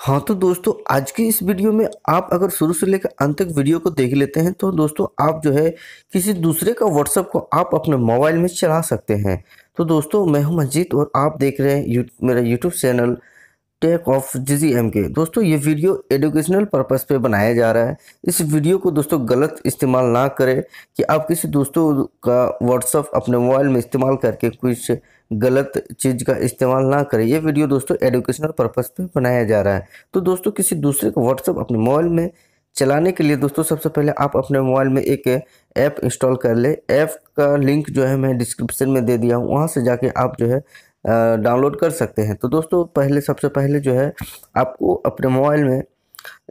हाँ तो दोस्तों आज की इस वीडियो में आप अगर शुरू से लेकर अंत तक वीडियो को देख लेते हैं तो दोस्तों आप जो है किसी दूसरे का व्हाट्सअप को आप अपने मोबाइल में चला सकते हैं। तो दोस्तों मैं हूँ मंजीत और आप देख रहे हैं यू, मेरा YouTube channel tech of G M K दोस्तों, ये वीडियो एडुकेशनल पर्पज़ पे बनाया जा रहा है। इस वीडियो को दोस्तों गलत इस्तेमाल ना करें कि आप किसी दोस्तों का व्हाट्सअप अपने मोबाइल में इस्तेमाल करके कुछ गलत चीज़ का इस्तेमाल ना करें। ये वीडियो दोस्तों एडुकेशनल पर्पज़ पे बनाया जा रहा है। तो दोस्तों, किसी दूसरे का व्हाट्सअप अपने मोबाइल में चलाने के लिए दोस्तों, सबसे पहले आप अपने मोबाइल में एक ऐप इंस्टॉल कर ले। ऐप का लिंक जो है मैं डिस्क्रिप्शन में दे दिया हूँ। वहाँ से जाके आप जो है डाउनलोड कर सकते हैं। तो दोस्तों, पहले, सबसे पहले जो है, आपको अपने मोबाइल में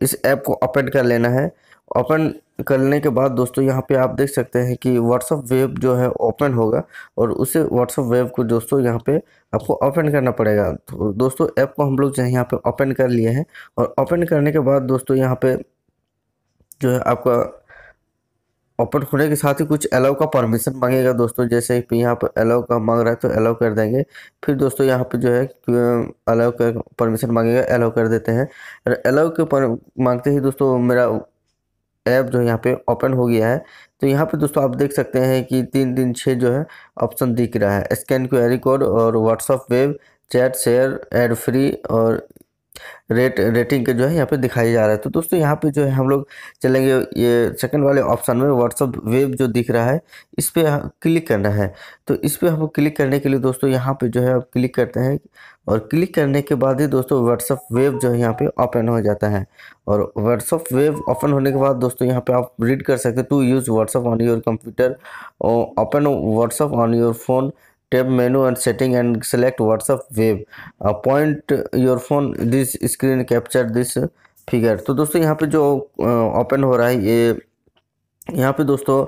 इस ऐप को ओपन कर लेना है। ओपन करने के बाद दोस्तों, यहाँ पे आप देख सकते हैं कि व्हाट्सअप वेब जो है, ओपन होगा और उसे व्हाट्सअप वेब को दोस्तों, यहाँ पे आपको ओपन करना पड़ेगा। तो दोस्तों, ऐप को हम लोग जो है, यहाँ पे ओपन कर लिए हैं और ओपन करने के बाद दोस्तों, यहाँ पे जो है, आपका ओपन होने के साथ ही कुछ अलाउ का परमिशन मांगेगा दोस्तों, जैसे कि यहाँ पर अलाउ का मांग रहा है तो अलाउ कर देंगे। फिर दोस्तों यहाँ पे जो है अलाउ का परमिशन मांगेगा अलाउ कर देते हैं। अलाउ के पर मांगते ही दोस्तों मेरा ऐप जो यहाँ पे ओपन हो गया है। तो यहाँ पे दोस्तों आप देख सकते हैं कि तीन तीन छः जो है ऑप्शन दिख रहा है। स्कैन क्यू कोड और WhatsApp web chat share add free और रेट, रेटिंग के जो है यहाँ पे दिखाई जा रहा है। तो दोस्तों, यहाँ पे जो है हम लोग चलेंगे ये सेकंड वाले ऑप्शन में व्हाट्सअप वेब जो दिख रहा है, इस पर क्लिक करना है। तो इस पर हमको क्लिक करने के लिए दोस्तों, यहाँ पे जो है आप क्लिक करते हैं और क्लिक करने के बाद ही दोस्तों व्हाट्सअप वेब जो है यहाँ पे ओपन हो जाता है। और व्हाट्सअप वेब ओपन होने के बाद दोस्तों, यहाँ पे आप रीड कर सकते to use WhatsApp on your computer open WhatsApp on your phone tab menu and setting and select whatsapp web. Uh, point your phone. This screen capture this figure. तो दोस्तों यहाँ पे जो ओपन हो रहा है ये यहाँ पे दोस्तों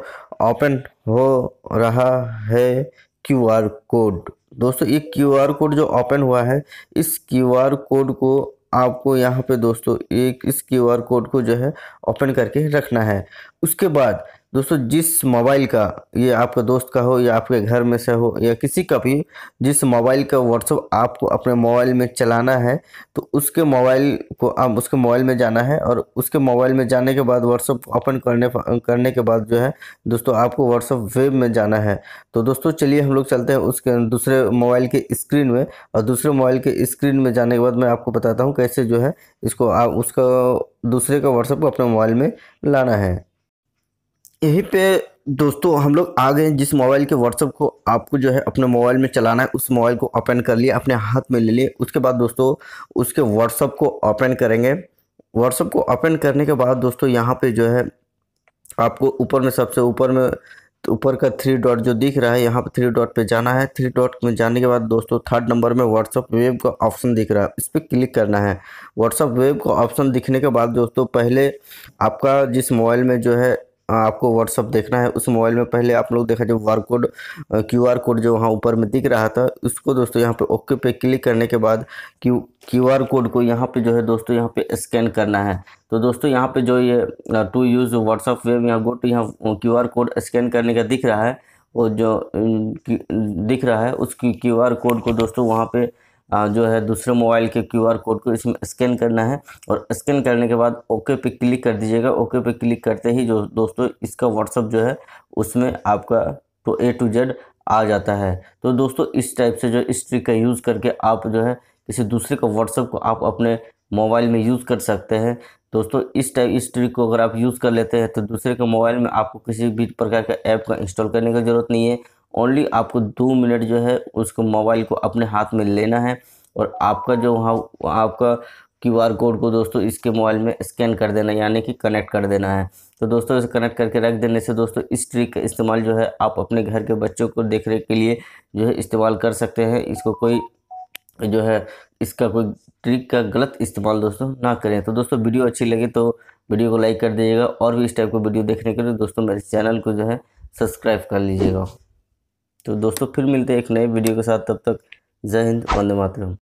ओपन हो रहा है क्यू आर कोड दोस्तों ये क्यू आर कोड जो ओपन हुआ है इस क्यू आर कोड को आपको यहाँ पे दोस्तों एक इस क्यू आर कोड को जो है ओपन करके रखना है। उसके बाद दोस्तों, जिस मोबाइल का ये आपके दोस्त का हो या आपके घर में से हो या किसी का भी, जिस मोबाइल का व्हाट्सअप आपको अपने मोबाइल में चलाना है तो उसके मोबाइल को आप, उसके मोबाइल में जाना है और उसके मोबाइल में जाने के बाद व्हाट्सअप ओपन करने करने के बाद जो है, दोस्तों, आपको व्हाट्सअप वेब में जाना है। तो दोस्तों, चलिए हम लोग चलते हैं उसके दूसरे मोबाइल के स्क्रीन में और दूसरे मोबाइल के स्क्रीन में जाने के बाद मैं आपको बताता हूँ कैसे जो है, इसको आप, उसका, दूसरे का व्हाट्सअप को अपने मोबाइल में लाना है। यहीं पे दोस्तों हम लोग आ गए जिस मोबाइल के व्हाट्सअप को आपको जो है अपने मोबाइल में चलाना है, उस मोबाइल को ओपन कर लिए, अपने हाथ में ले लिए। उसके बाद दोस्तों उसके व्हाट्सअप को ओपन करेंगे। व्हाट्सअप को ओपन करने के बाद दोस्तों यहाँ पे जो है आपको ऊपर में सबसे ऊपर में तो ऊपर का थ्री डॉट जो दिख रहा है, यहाँ पर थ्री डॉट पे जाना है। थ्री डॉट में जाने के बाद दोस्तों थर्ड नंबर में व्हाट्सअप वेब का ऑप्शन दिख रहा है। इस पर क्लिक करना है। व्हाट्सअप वेब का ऑप्शन दिखने के बाद दोस्तों पहले आपका जिस मोबाइल में जो है आपको व्हाट्सअप देखना है। उस मोबाइल में पहले आप लोग देखा जो वार कोड क्यू आर कोड जो वहाँ ऊपर में दिख रहा था, उसको दोस्तों यहाँ पे ओके पे क्लिक करने के बाद क्यू क्यू आर कोड को यहाँ पे जो है दोस्तों यहाँ पे स्कैन करना है। तो दोस्तों यहाँ पे जो ये टू यूज़ व्हाट्सअप वेब यहाँ गो टू यहाँ क्यू आर कोड स्कैन करने का दिख रहा है। वो जो दिख रहा है उस क्यू आर कोड को दोस्तों वहाँ पे जो है दूसरे मोबाइल के क्यूआर कोड को इसमें स्कैन करना है और स्कैन करने के बाद ओके पे क्लिक कर दीजिएगा। ओके पे क्लिक करते ही जो दोस्तों इसका व्हाट्सअप जो है उसमें आपका तो ए टू जेड आ जाता है। तो दोस्तों इस टाइप से जो इस ट्रिक का यूज़ करके आप जो है किसी दूसरे का व्हाट्सअप को आप अपने मोबाइल में यूज़ कर सकते हैं। दोस्तों इस टाइप, इस ट्रिक को अगर आप यूज़ कर लेते हैं तो दूसरे के मोबाइल में आपको किसी भी प्रकार का ऐप का इंस्टॉल करने की ज़रूरत नहीं है। ओनली आपको दो मिनट जो है उसको मोबाइल को अपने हाथ में लेना है और आपका जो वहाँ, आपका क्यू आर कोड को दोस्तों इसके मोबाइल में स्कैन कर देना, यानी कि कनेक्ट कर देना है। तो दोस्तों इसे कनेक्ट करके रख देने से दोस्तों इस ट्रिक का इस्तेमाल जो है आप अपने घर के बच्चों को देख रेख के लिए जो है इस्तेमाल कर सकते हैं। इसको कोई जो है इसका कोई ट्रिक का गलत इस्तेमाल दोस्तों ना करें। तो दोस्तों वीडियो अच्छी लगे तो वीडियो को लाइक कर दीजिएगा और भी इस टाइप का वीडियो देखने के लिए दोस्तों मेरे चैनल को जो है सब्सक्राइब कर लीजिएगा। तो दोस्तों फिर मिलते हैं एक नए वीडियो के साथ। तब तक जय हिंद, वंदे मातरम।